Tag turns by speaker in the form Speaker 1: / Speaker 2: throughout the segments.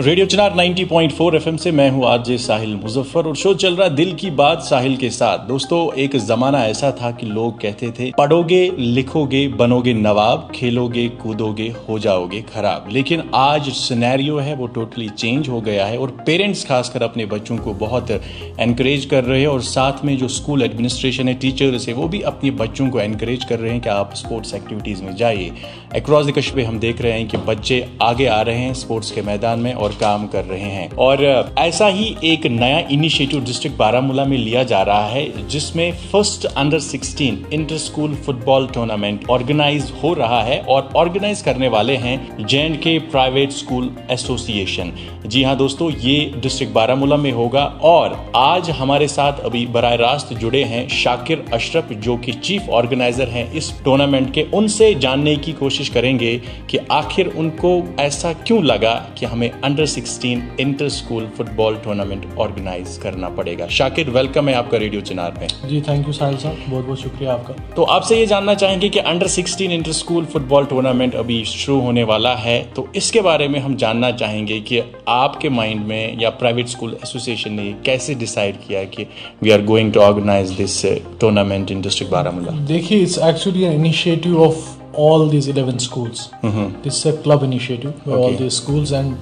Speaker 1: Radio चनार 90.4 FM से मैं हूँ आज साहिल मुजफ्फर और शो चल रहा दिल की बात साहिल के साथ। दोस्तों, एक जमाना ऐसा था कि लोग कहते थे, पढ़ोगे, लिखोगे, बनोगे नवाब, खेलोगे, कूदोगे, हो जाओगे खराब। लेकिन आज सिनेरियो है, वो टोटली चेंज हो गया है और पेरेंट्स खासकर अपने बच्चों को बहुत एनकरेज कर रहे हैं और साथ में जो स्कूल एडमिनिस्ट्रेशन है टीचर्स है, वो भी अपने बच्चों को एनकरेज कर रहे हैं कि आप स्पोर्ट्स एक्टिविटीज़ में जाइए। अक्रॉस द कश्बे हम देख रहे हैं कि बच्चे आगे आ रहे हैं स्पोर्ट्स के मैदान में और काम कर रहे हैं। और ऐसा ही एक नया इनिशिएटिव डिस्ट्रिक्ट बारामूला में लिया जा रहा है, जिसमें first under 16 inter school football tournament organise हो रहा है और ऑर्गेनाइज करने वाले हैं जे के प्राइवेट स्कूल एसोसिएशन जी हाँ दोस्तों, ये डिस्ट्रिक्ट बारामूला में होगा और आज हमारे साथ अभी बर रास्त जुड़े हैं शाकिर अशरफ, जो कि चीफ ऑर्गेनाइजर हैं इस टूर्नामेंट के। उनसे जानने की कोशिश करेंगे कि आखिर उनको ऐसा क्यों लगा कि हमें under 16 inter school football tournament organise करना पड़ेगा? शाकिर वेलकम है आपका रेडियो चिनार में।
Speaker 2: जी थैंक यू साहिल साहब। बहुत बहुत शुक्रिया आपका।
Speaker 1: तो आपसे ये जानना चाहेंगे कि under 16 inter school football tournament अभी शुरू होने वाला है तो इसके बारे में हम जानना चाहेंगे कि आपके माइंड में या प्राइवेट स्कूल एसोसिएशन ने कैसे डिसाइड किया कि we are going to organise this tournament in district Baramulla?
Speaker 2: देखिए it's actually an initiative of all these 11 schools. Mm-hmm. This is a club initiative by okay. all these schools, and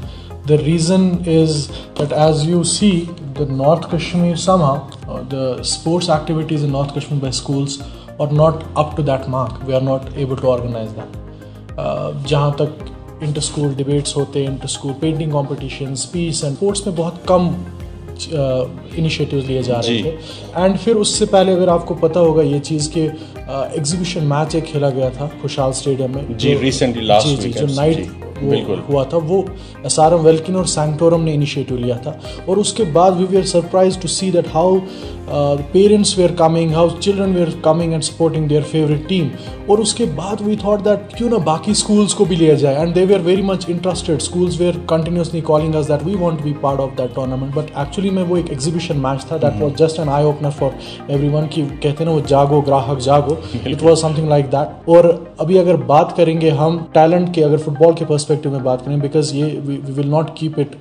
Speaker 2: the reason is that as you see, the North Kashmir somehow uh, the sports activities in North Kashmir by schools are not up to that mark. We are not able to organize that. Uh, जहाँ तक inter school debates होते हैं inter school painting competition peace and sports में बहुत कम initiatives लिए जा रहे थे। एंड फिर उससे पहले अगर आपको पता होगा ये चीज़ के एग्जीबिशन मैच एक खेला गया था खुशहाल स्टेडियम में
Speaker 1: जी रिसेंटली लास्ट
Speaker 2: जी जी जो नाइट हुआ था। वो एस आर एम वेल्किन और सैंक्टोरम ने इनिशिएटिव लिया था। और उसके बाद we we are surprise to see that how parents were coming how children were coming and supporting their favourite team और उसके बाद वी थॉट दैट क्यों ना बाकी स्कूल्स को भी लिया जाए। And they were very much interested schools were continuously calling us that we want to be part of that tournament but actually में वो एक एग्जीबिशन मैच था। That was just an eye opener for everyone की कहते ना वो जागो ग्राहक जागो। It was something like that और अभी अगर बात करेंगे हम टैलेंट के अगर फुटबॉल के पर्सपेक्टिव में बात करें बिकॉज़ ये we will not keep it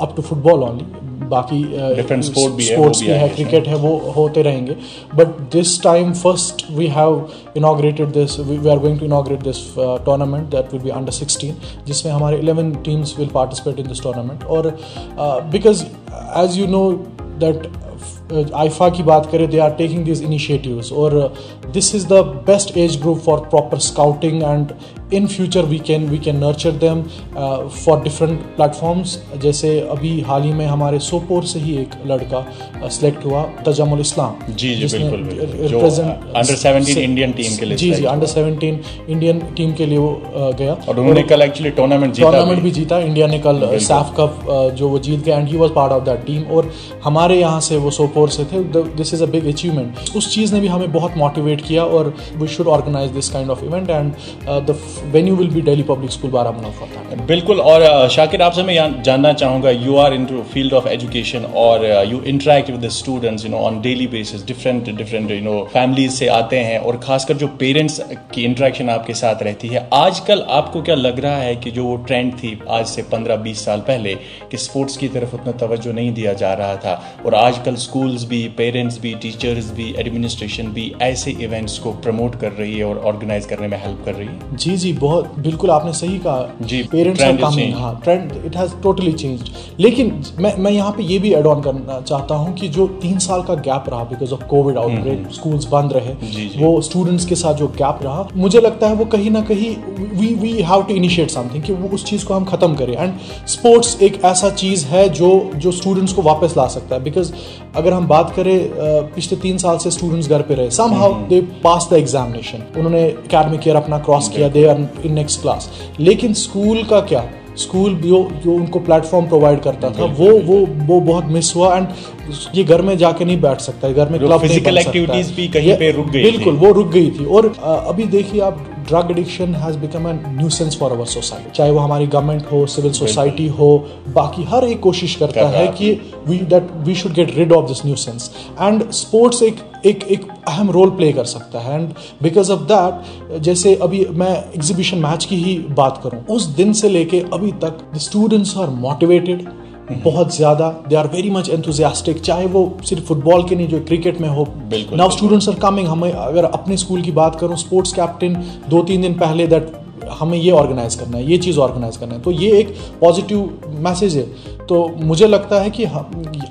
Speaker 2: up to football only बाकी
Speaker 1: डिफरेंट स्पोर्ट भी
Speaker 2: स्पोर्ट्स भी है क्रिकेट है वो होते रहेंगे. But this time first we have inaugurated this we are going to inaugurate this tournament that will be under sixteen जिसमें हमारे eleven teams will participate in this tournament और because as you know that IIFA की बात करें they are taking this initiatives और this is the best age group for proper scouting and in future we can we can nurture them for different platforms जैसे अभी हाल ही में हमारे सोपोर से ही एक लड़का सेलेक्ट uh, हुआ तजमुल इस्लाम
Speaker 1: जी जी बिल्कुल अंडर 17 इंडियन टीम के लिए
Speaker 2: जी जी अंडर 17 इंडियन टीम के लिए वो uh, गया।
Speaker 1: और उन्होंने कल एक्चुअली टूर्नामेंट जीता
Speaker 2: टूर्नामेंट भी। जीता। इंडिया ने कल साफ़ कप uh, जो वो जीत गया and he was part of that team और हमारे यहाँ से वो सोपोर से थे। This is a big achievement उस चीज़ ने भी हमें बहुत मोटिवेट किया और we should organise this kind of event and the venue will be Delhi public school for that
Speaker 1: बिल्कुल और शाकिर आपसे मैं जानना चाहूँगा you are into field of education और you interact with the students you know on daily basis different different you know families से आते हैं और खासकर जो पेरेंट्स की इंटरेक्शन आपके साथ रहती है आजकल आपको क्या लग रहा है कि जो वो ट्रेंड थी आज से पंद्रह बीस साल पहले कि स्पोर्ट्स की तरफ़ उतना तवज्जो नहीं दिया जा रहा था और आजकल स्कूल्स भी पेरेंट्स भी टीचर्स भी एडमिनिस्ट्रेशन भी ऐसे इवेंट्स को प्रमोट कर रही है और ऑर्गेनाइज करने में हेल्प कर रही है?
Speaker 2: जी जी बहुत बिल्कुल आपने सही कहा।
Speaker 1: जी
Speaker 2: पेरेंट्स आर कमिंग हाँ trend it has totally change लेकिन मैं मैं यहाँ पे ये भी एड ऑन करना चाहता हूँ कि जो तीन साल का गैप रहा because of COVID outbreak schools बंद रहे
Speaker 1: जी, जी.
Speaker 2: वो स्टूडेंट्स के साथ जो गैप रहा मुझे लगता है वो कहीं ना कहीं we we have to initiate something कि वो उस चीज़ को हम ख़त्म करें। एंड स्पोर्ट्स एक ऐसा चीज़ है जो जो स्टूडेंट्स को वापस ला सकता है। बिकॉज़ अगर हम बात करें पिछले तीन साल से स्टूडेंट्स घर पे रहे somehow they pass the examination उन्होंने अकेडमिक ईयर अपना क्रॉस किया they are in next class लेकिन स्कूल का क्या? स्कूल जो जो उनको प्लेटफॉर्म प्रोवाइड करता था वो वो वो बहुत मिस हुआ एंड ये घर में जाके नहीं बैठ सकता घर में
Speaker 1: क्लब फ़िज़िकल एक्टिविटीज़ भी कहीं पे रुक गई
Speaker 2: बिल्कुल वो रुक गई थी। और अभी देखिए आप drug addiction has become a nuisance for our society चाहे वो हमारी गवर्नमेंट हो सिविल सोसाइटी हो बाकी हर एक कोशिश करता है कि we that we should get rid of this nuisance and sports एक एक एक अहम रोल प्ले कर सकता है। एंड बिकॉज़ ऑफ़ दैट जैसे अभी मैं एग्जीबिशन मैच की ही बात करूँ उस दिन से लेके अभी तक द स्टूडेंट्स आर मोटिवेटेड बहुत ज़्यादा। They are very much enthusiastic चाहे वो सिर्फ़ फुटबॉल के नहीं जो क्रिकेट में हो। नाउ स्टूडेंट्स आर कमिंग हमें अगर अपने स्कूल की बात करूँ स्पोर्ट्स कैप्टन दो तीन दिन पहले दैट हमें ये ऑर्गेनाइज करना है ये चीज़ ऑर्गेनाइज करना है। तो ये एक पॉजिटिव मैसेज है। तो मुझे लगता है कि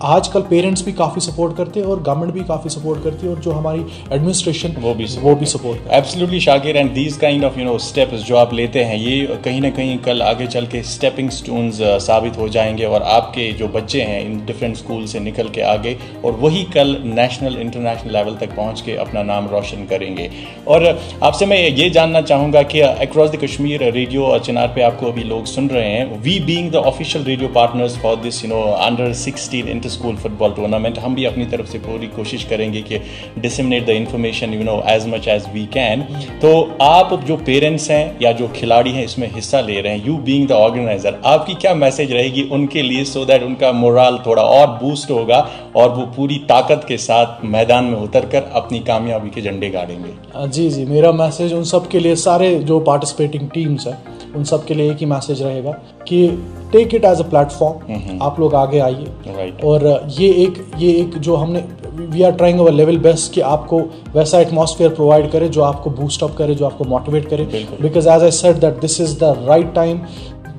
Speaker 2: आजकल पेरेंट्स भी काफ़ी सपोर्ट करते हैं और गवर्नमेंट भी काफ़ी सपोर्ट करती है और जो हमारी एडमिनिस्ट्रेशन
Speaker 1: वो भी
Speaker 2: वो भी support
Speaker 1: absolutely Shakir and these kind of you know steps जो आप लेते हैं ये कहीं ना कहीं कल आगे चल के स्टेपिंग स्टोन्स साबित हो जाएँगे और आपके जो बच्चे हैं इन डिफरेंट स्कूल से निकल के आगे और वही कल नेशनल इंटरनेशनल लेवल तक पहुँच के अपना नाम रोशन करेंगे। और आपसे मैं ये जानना चाहूँगा कि across the Kashmir radio Chinar पे आपको अभी लोग सुन रहे हैं we being the official radio partners for this you know under sixteen inter school football tournament हम भी अपनी तरफ़ से पूरी कोशिश करेंगे कि disseminate the information you know as much as we can तो आप जो पेरेंट्स हैं या जो खिलाड़ी हैं, इसमें हिस्सा ले रहे हैं यू बींग द ऑर्गेनाइजर आपकी क्या मैसेज रहेगी उनके लिए सो so दैट उनका मोराल थोड़ा और बूस्ट होगा और वो पूरी ताकत के साथ मैदान में उतर कर अपनी कामयाबी के झंडे गाड़ेंगे?
Speaker 2: जी जी, मेरा मैसेज उन सब के लिए सारे जो पार्टिसिपेटिंग टीम्स हैं उन सब के लिए एक ही मैसेज रहेगा कि take it as a platform आप लोग आगे आइए।
Speaker 1: Right.
Speaker 2: और ये एक ये एक जो हमने we are trying our level best कि आपको वैसा एटमॉस्फेयर प्रोवाइड करे जो आपको बूस्टअप करे जो आपको मोटिवेट करे। Because as I said that this is the right time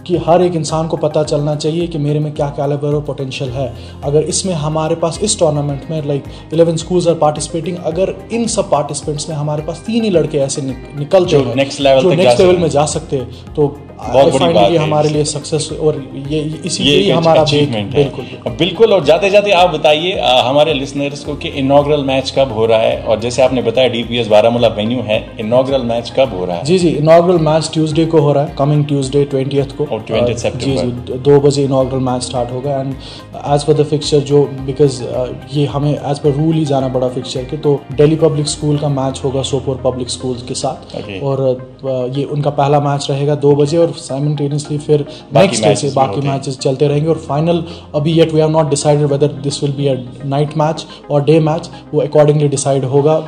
Speaker 2: कि हर एक इंसान को पता चलना चाहिए कि मेरे में क्या कैलेबर और पोटेंशियल है। अगर इसमें हमारे पास इस टूर्नामेंट में like eleven schools are participating अगर इन सब पार्टिसिपेंट्स में हमारे पास तीन ही लड़के ऐसे निकल जो
Speaker 1: नेक्स्ट लेवल
Speaker 2: नेक्स्ट लेवल में जा सकते हैं तो बहुत बड़ी बात है हमारे लिए सक्सेस और ये इसीलिए हमारा
Speaker 1: अचीवमेंट है। बिल्कुल बिल्कुल। और जाते जाते आप बताइए हमारे लिसनर्स को कि इनॉग्रल मैच कब हो रहा है और जैसे आपने बताया डीपीएस बारामूला वेन्यू है इनॉग्रल मैच कब हो रहा है?
Speaker 2: जी जी इनॉग्रल मैच ट्यूसडे को हो रहा है कमिंग ट्यूसडे ट्वेंटी को।
Speaker 1: और ट्वेंटी
Speaker 2: जी जी दो बजे इनॉग्रल मैच स्टार्ट होगा and as per the fixture जो बिकॉज़ ये हमें एज पर रूल ही जाना पड़ा फिक्सचर के तो दिल्ली पब्लिक स्कूल का मैच होगा सोपोर पब्लिक स्कूल के साथ। और ये उनका पहला मैच रहेगा दो बजे और साइमल्टेनियसली फिर नेक्स्ट डे से बाकी मैचेस चलते रहेंगे और फाइनल अभी yet we have not decided whether this will be a night match और डे मैच वो अकॉर्डिंगली डिसाइड होगा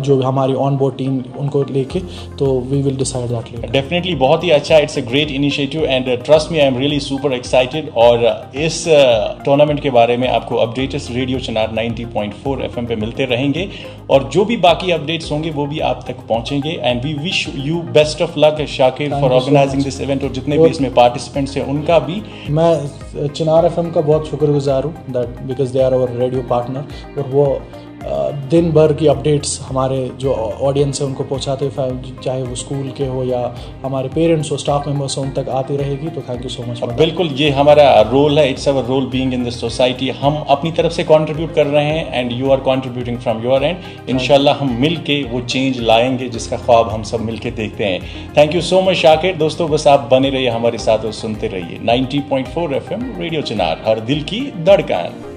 Speaker 2: जो हमारी ऑन बोर्ड टीम उनको लेके तो we will decide that later
Speaker 1: definitely बहुत ही अच्छा it's a great initiative and trust me I am really super excited और इस टूर्नामेंट uh, के बारे में आपको अपडेट्स रेडियो चनार 90.4 एफएम पे मिलते रहेंगे और जो भी बाकी अपडेट्स होंगे वो भी आप तक पहुँचेंगे and we wish you best of luck है Shakir for organising this event और जितने भी इसमें पार्टिसिपेंट्स हैं उनका भी।
Speaker 2: मैं चिनार एफ़ का बहुत शुक्रगुजार हूँ that because they are our radio partner और वो दिन भर की अपडेट्स हमारे जो ऑडियंस है उनको पहुंचाते चाहे वो स्कूल के हो या हमारे पेरेंट्स हो स्टाफ मेंबर्स हो उन तक आती रहेगी। तो थैंक यू सो मच
Speaker 1: बिल्कुल ये हमारा रोल है। It's our role being in this society हम अपनी तरफ़ से कंट्रीब्यूट कर रहे हैं and you are contributing from your end इनशाला हम मिल के वो चेंज लाएँगे जिसका ख्वाब हम सब मिल के देखते हैं। Thank you so much Shakir दोस्तों बस आप बने रहिए हमारे साथ और सुनते रहिए। नाइनटी पॉइंट रेडियो चिनार हर दिल की धड़कन।